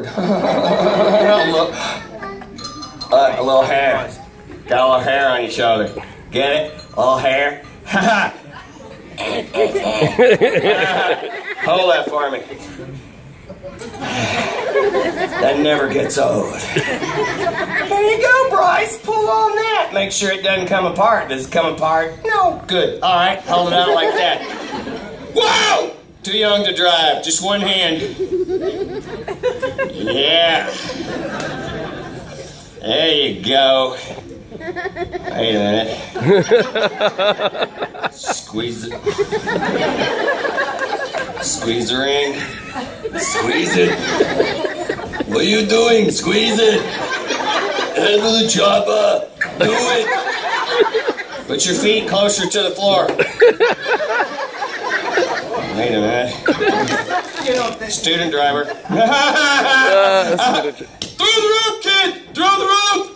uh, a little hair. Got a little hair on your shoulder. Get it? A little hair? Hold that for me. That never gets old. Here you go, Bryce. Pull on that. Make sure it doesn't come apart. Does it come apart? No. Good. All right. Hold it out like that. Whoa! Too young to drive. Just one hand. Yeah. There you go. Wait a minute. Squeeze it. Squeeze the ring. Squeeze it. What are you doing? Squeeze it. Handle the chopper. Uh, do it. Put your feet closer to the floor. Wait a minute. Student driver. Throw the rope, kid! Throw the rope!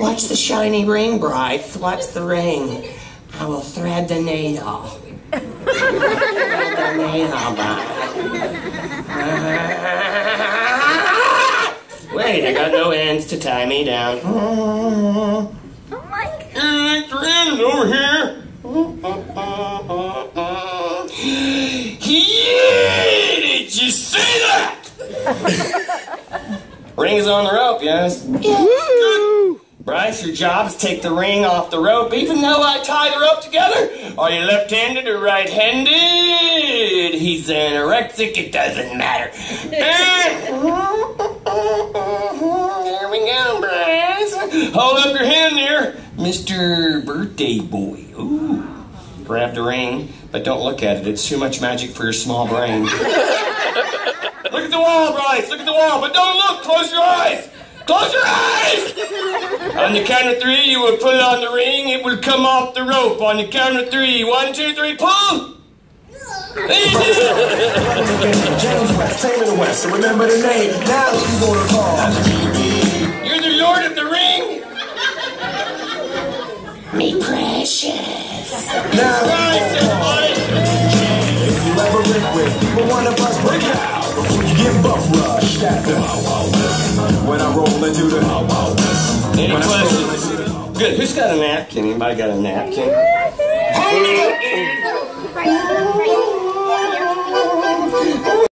Watch the shiny ring, Bryce. Watch the ring. I will thread the needle. thread the needle, Bryce. Wait, I got no ends to tie me down. Oh my god. Over here. Yeah, did you see that? Ring's on the rope, yes. Good. Bryce, your job is take the ring off the rope, even though I tie the rope together. Are you left-handed or right-handed? He's anorexic, it doesn't matter. Oh There we go, Bryce. Hold up your hand there, Mr. Birthday Boy. Ooh. Grab the ring, but don't look at it. It's too much magic for your small brain. look at the wall, Bryce. Look at the wall, but don't look. Close your eyes. Close your eyes. on the count of three, you will put it on the ring. It will come off the rope. On the count of three. One, two, three, pull. James West, in the West, so remember the name. Now you gonna call. You're the Lord of the Ring. Me precious. Now Bryce, everybody. if you ever live with, but one of us break out before you get buff rushed at when I roll into the Any when I stroll questions? into the Good. Who's got a napkin? Anybody got a napkin? Hold it up